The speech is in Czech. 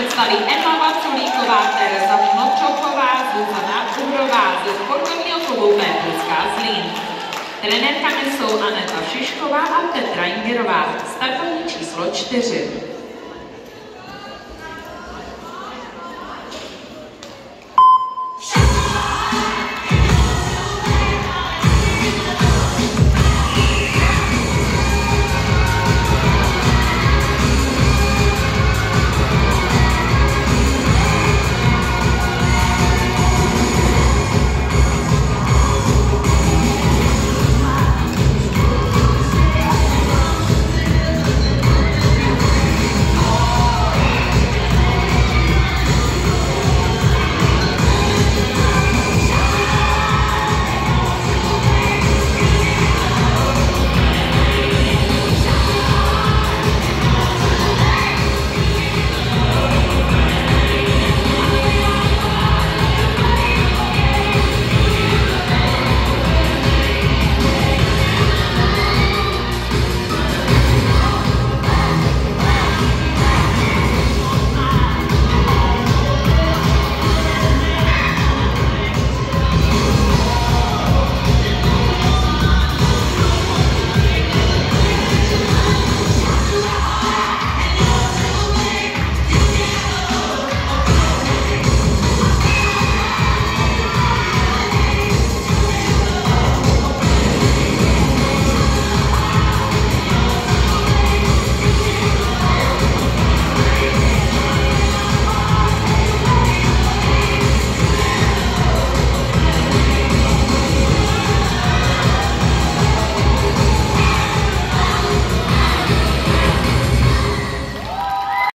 představí Emma Vaculíková, Tereza Močochová, Zuzana Uhrová ze sportovního klubu Péturská Zlín. Trenérkami jsou Aneta Šišková a Petra Ingerová. Startovní číslo 4.